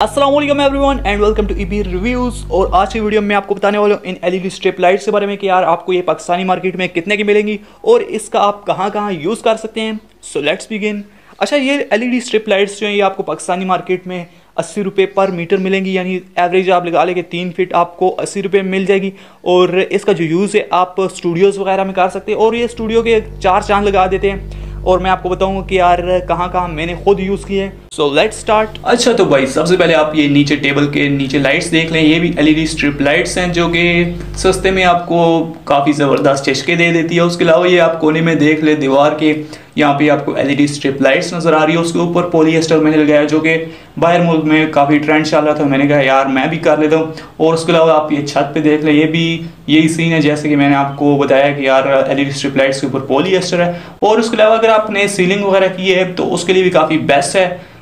Aslam everyone and welcome to EB reviews और आज की वीडियो में आपको बताने वाला हूँ, इन एलईडी स्ट्रिप लाइट्स के बारे में कि यार आपको ये पाकिस्तानी मार्केट में कितने की मिलेंगी और इसका आप कहाँ कहाँ यूज़ कर सकते हैं। सो लेट्स बिगिन अच्छा ये एलईडी स्ट्रिप लाइट्स जो हैं, ये आपको पाकिस्तानी मार्केट में अस्सी रुपये पर मीटर मिलेंगी, यानी एवरेज आप लगा लेंगे तीन फिट आपको अस्सी रुपये मिल जाएगी। और इसका जो यूज़ है, आप स्टूडियोज़ वगैरह में कर सकते हैं। और ये स्टूडियो के चार चाँद लगा देते हैं। और मैं आपको बताऊँगा कि यार, कहाँ कहाँ मैंने खुद यूज़ किए हैं। सो लेट स्टार्ट अच्छा तो भाई, सबसे पहले आप ये नीचे टेबल के नीचे लाइट्स देख लें। ये भी एलईडी स्ट्रिप लाइट्स हैं, जो कि सस्ते में आपको काफ़ी ज़बरदस्त चश्के दे देती है। उसके अलावा ये आप कोने में देख ले, दीवार के यहाँ पे आपको एलईडी स्ट्रिप लाइट्स नज़र आ रही है। उसके ऊपर पोलिएस्टर मैंने लगाया, जो कि बाहर मुल्क में काफ़ी ट्रेंड चल रहा था। मैंने कहा, यार, मैं भी कर लेता हूँ। और उसके अलावा आप ये छत पे देख लें, ये भी यही सीन है। जैसे कि मैंने आपको बताया कि यार एलईडी स्ट्रिप लाइट्स के ऊपर पोलिएस्टर है। और उसके अलावा अगर आपने सीलिंग वगैरह की है तो उसके लिए भी काफ़ी बेस्ट है।